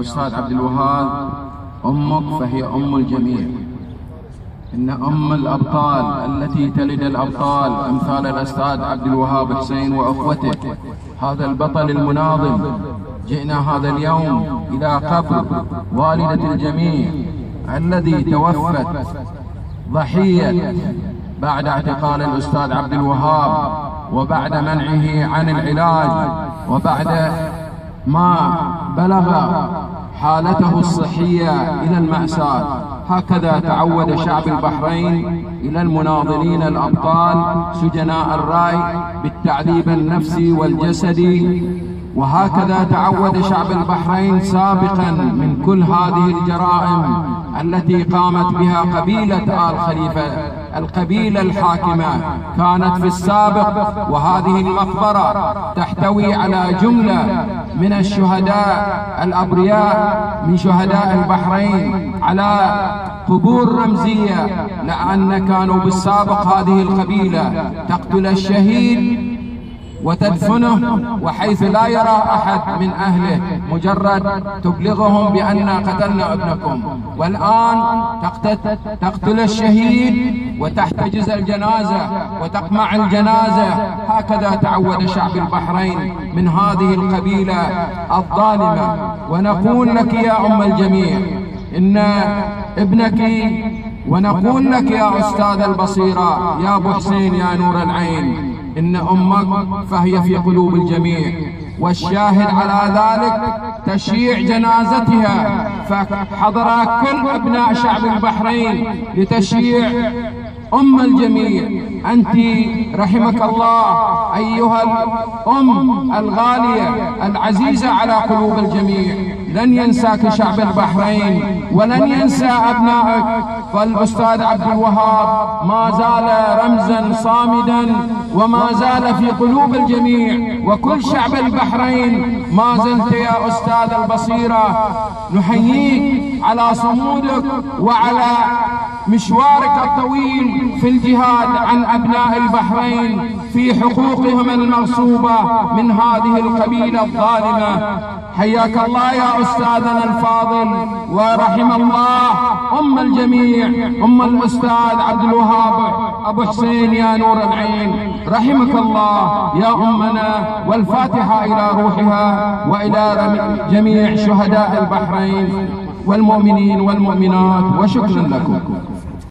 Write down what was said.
أستاذ عبد الوهاب أمك فهي أم الجميع. إن أم الأبطال التي تلد الأبطال أمثال الأستاذ عبد الوهاب حسين وأخوته هذا البطل المناضل جئنا هذا اليوم إلى قبر والدة الجميع الذي توفت ضحية بعد اعتقال الأستاذ عبد الوهاب وبعد منعه عن العلاج وبعد ما بلغ حالته الصحية إلى المأساة. هكذا تعود شعب البحرين إلى المناضلين الأبطال سجناء الرأي بالتعذيب النفسي والجسدي. وهكذا تعود شعب البحرين سابقا من كل هذه الجرائم التي قامت بها قبيلة آل خليفة. القبيلة الحاكمة كانت في السابق وهذه المقبرة تحتوي على جملة من الشهداء الأبرياء من شهداء البحرين على قبور رمزية لأن كانوا بالسابق هذه القبيلة تقتل الشهيد وتدفنه وحيث لا يرى أحد من أهله مجرد تبلغهم بأن قتلنا ابنكم. والآن تقتل الشهيد وتحتجز الجنازة وتقمع الجنازة. هكذا تعود شعب البحرين من هذه القبيلة الظالمة. ونقول لك يا أم الجميع إن ابنك ونقول لك يا أستاذ البصيرة يا أبو حسين يا نور العين إن أمك فهي في قلوب الجميع. والشاهد على ذلك تشييع جنازتها فحضر كل أبناء شعب البحرين لتشييع أم الجميع. أنت رحمك الله أيها الأم الغالية العزيزة على قلوب الجميع. لن ينساك شعب البحرين ولن ينسى أبنائك. فالأستاذ عبد الوهاب ما زال رمزا صامدا وما زال في قلوب الجميع. وكل شعب البحرين ما زلت يا أستاذ البصيرة نحييك على صمودك وعلى مشوارك الطويل في الجهاد عن أبناء البحرين في حقوقهم المغصوبة من هذه القبيلة الظالمة. حياك الله يا أستاذنا الفاضل ورحم الله أم الجميع أم الأستاذ عبد الوهاب أبو حسين يا نور العين. رحمك الله يا أمنا والفاتحة إلى روحها وإلى جميع شهداء البحرين والمؤمنين والمؤمنات وشكرا لكم.